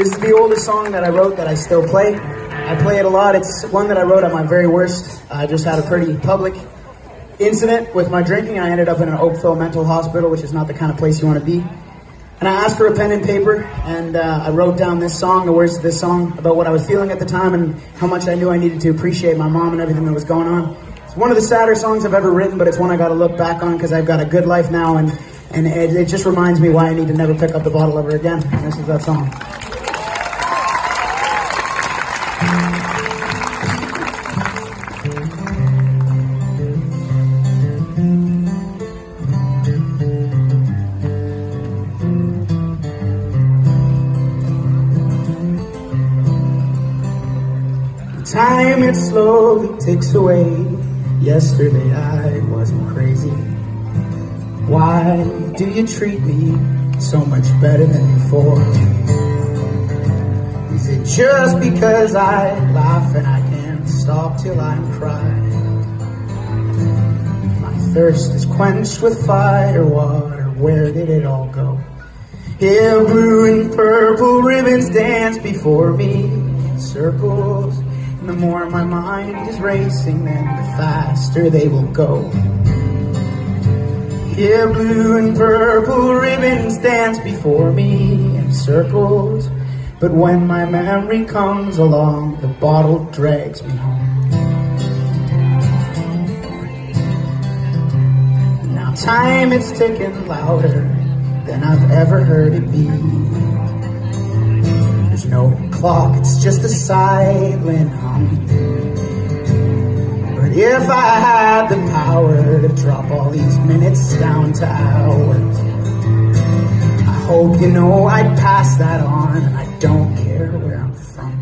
This is the oldest song that I wrote that I still play. I play it a lot. It's one that I wrote at my very worst. I just had a pretty public incident with my drinking. I ended up in an Oakville mental hospital, which is not the kind of place you want to be. And I asked for a pen and paper, and uh, I wrote down this song, the words of this song, about what I was feeling at the time and how much I knew I needed to appreciate my mom and everything that was going on. It's one of the sadder songs I've ever written, but it's one I got to look back on because I've got a good life now, and and it, it just reminds me why I need to never pick up the bottle ever again. And this is that song. Time it slowly ticks away. Yesterday I wasn't crazy. Why do you treat me so much better than before? Is it just because I laugh and I can't stop till I'm crying? My thirst is quenched with fire water. Where did it all go? Here, blue and purple ribbons dance before me in circles. The more my mind is racing, then the faster they will go. Here, blue and purple ribbons dance before me in circles. But when my memory comes along, the bottle drags me home. Now time is ticking louder than I've ever heard it be. There's no clock, it's just a silent hum. But if I had the power to drop all these minutes down to hours, I hope you know I'd pass that on, and I don't care where I'm from.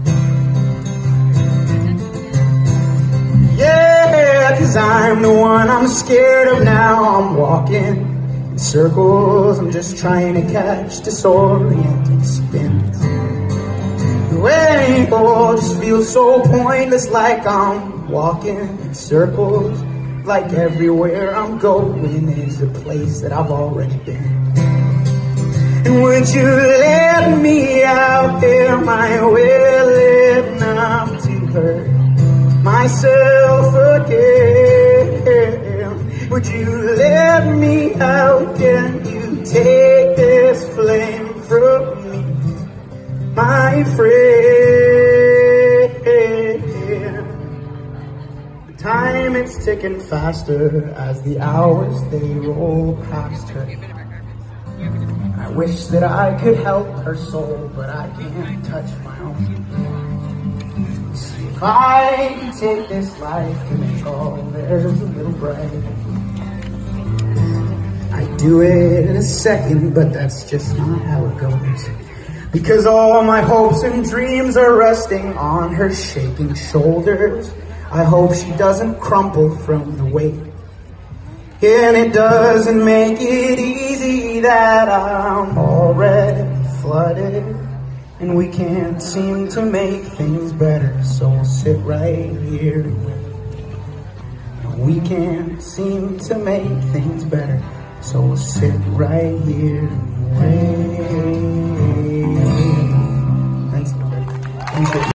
Yeah, cause I'm the one I'm scared of now. I'm walking in circles, I'm just trying to catch disoriented spins. The just feels so pointless, like I'm walking in circles. Like everywhere I'm going is a place that I've already been. And would you let me out there, my willing enough to hurt myself again? Would you let me out? Can you take this flame from me, my friend? Time is ticking faster as the hours they roll past her. I wish that I could help her soul, but I can't touch my own. If I take this life to make all theirs a little bright. I do it in a second, but that's just not how it goes. Because all my hopes and dreams are resting on her shaking shoulders. I hope she doesn't crumple from the weight. And it doesn't make it easy that I'm already flooded. And we can't seem to make things better, so we'll sit right here wait. We can't seem to make things better, so we'll sit right here and